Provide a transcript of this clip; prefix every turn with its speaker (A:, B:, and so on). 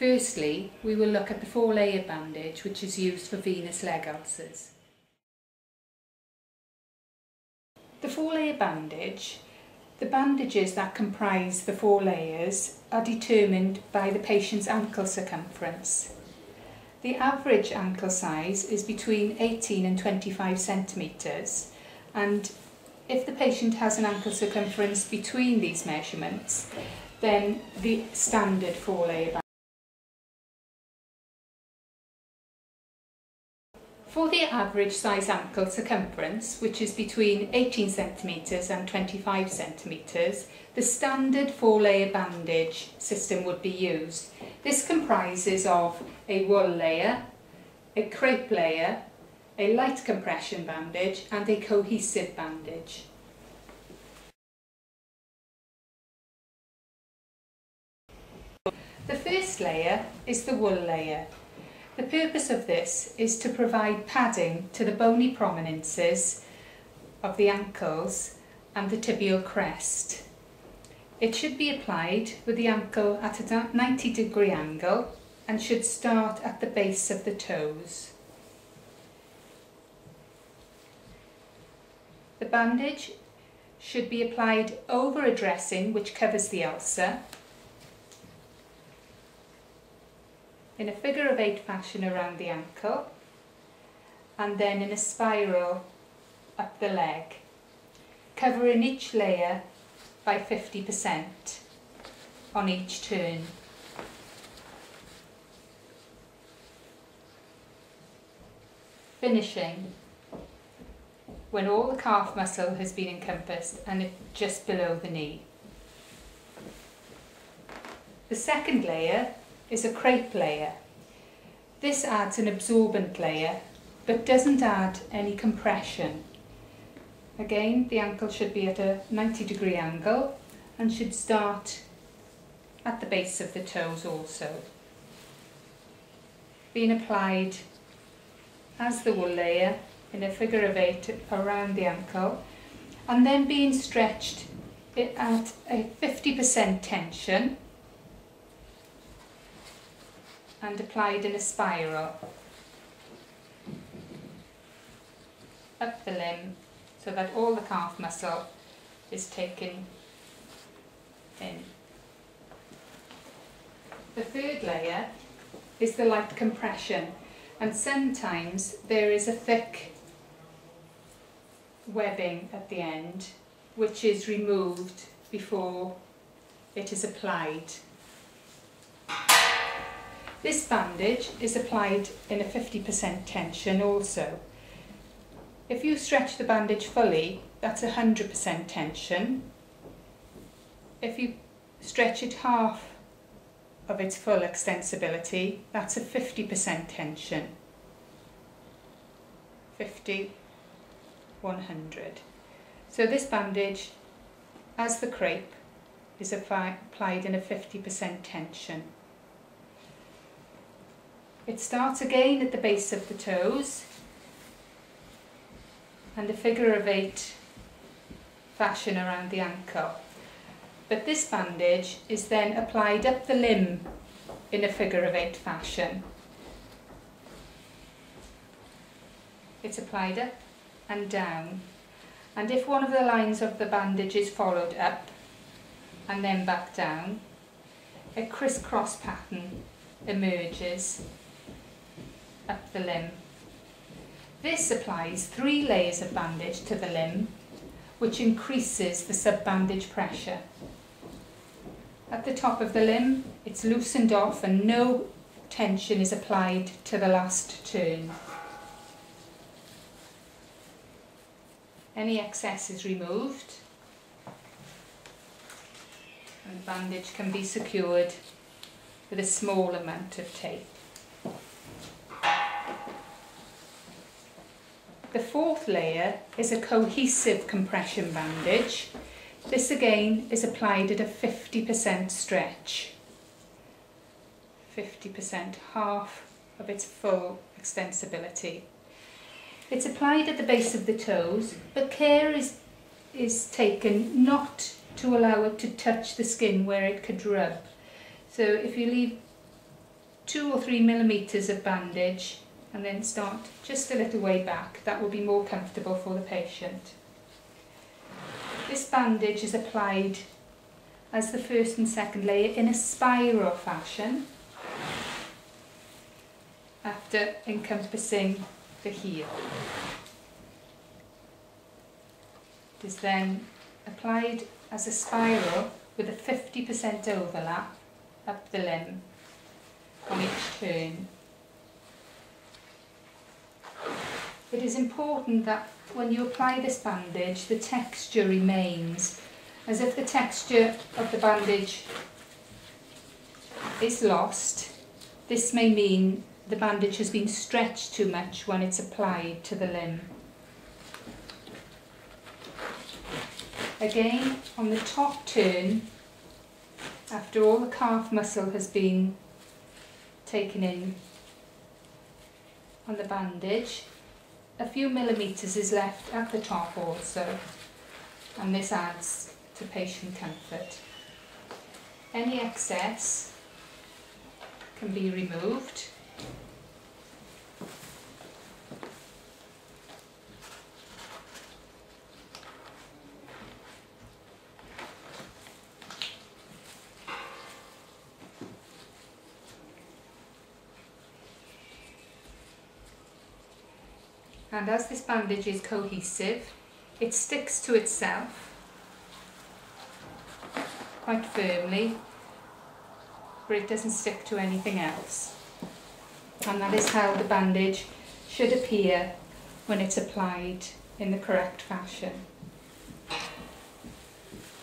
A: Firstly, we will look at the four layer bandage which is used for venous leg ulcers. The four layer bandage, the bandages that comprise the four layers are determined by the patient's ankle circumference. The average ankle size is between 18 and 25 centimetres and if the patient has an ankle circumference between these measurements then the standard four layer average size ankle circumference, which is between 18 centimetres and 25 centimetres, the standard four-layer bandage system would be used. This comprises of a wool layer, a crepe layer, a light compression bandage and a cohesive bandage. The first layer is the wool layer. The purpose of this is to provide padding to the bony prominences of the ankles and the tibial crest. It should be applied with the ankle at a 90 degree angle and should start at the base of the toes. The bandage should be applied over a dressing which covers the ulcer in a figure of eight fashion around the ankle and then in a spiral up the leg, covering each layer by 50% on each turn. Finishing when all the calf muscle has been encompassed and just below the knee. The second layer is a crepe layer. This adds an absorbent layer but doesn't add any compression. Again, the ankle should be at a 90 degree angle and should start at the base of the toes also. Being applied as the wool layer in a figure of eight around the ankle and then being stretched at a 50% tension and applied in a spiral up the limb so that all the calf muscle is taken in. The third layer is the light compression and sometimes there is a thick webbing at the end which is removed before it is applied. This bandage is applied in a 50% tension also. If you stretch the bandage fully, that's 100% tension. If you stretch it half of its full extensibility, that's a 50% tension. 50, 100. So this bandage, as the crepe, is applied in a 50% tension. It starts again at the base of the toes and a figure of eight fashion around the ankle. But this bandage is then applied up the limb in a figure of eight fashion. It's applied up and down. And if one of the lines of the bandage is followed up and then back down, a crisscross pattern emerges up the limb. This applies three layers of bandage to the limb, which increases the sub-bandage pressure. At the top of the limb, it's loosened off and no tension is applied to the last turn. Any excess is removed and the bandage can be secured with a small amount of tape. The fourth layer is a cohesive compression bandage. This again is applied at a 50% stretch. 50%, half of its full extensibility. It's applied at the base of the toes, but care is, is taken not to allow it to touch the skin where it could rub. So if you leave two or three millimetres of bandage and then start just a little way back. That will be more comfortable for the patient. This bandage is applied as the first and second layer in a spiral fashion after encompassing the heel. It is then applied as a spiral with a 50% overlap up the limb on each turn. It is important that when you apply this bandage, the texture remains as if the texture of the bandage is lost. This may mean the bandage has been stretched too much when it's applied to the limb. Again, on the top turn, after all the calf muscle has been taken in on the bandage, a few millimetres is left at the top also, and this adds to patient comfort. Any excess can be removed and as this bandage is cohesive it sticks to itself quite firmly but it doesn't stick to anything else and that is how the bandage should appear when it's applied in the correct fashion.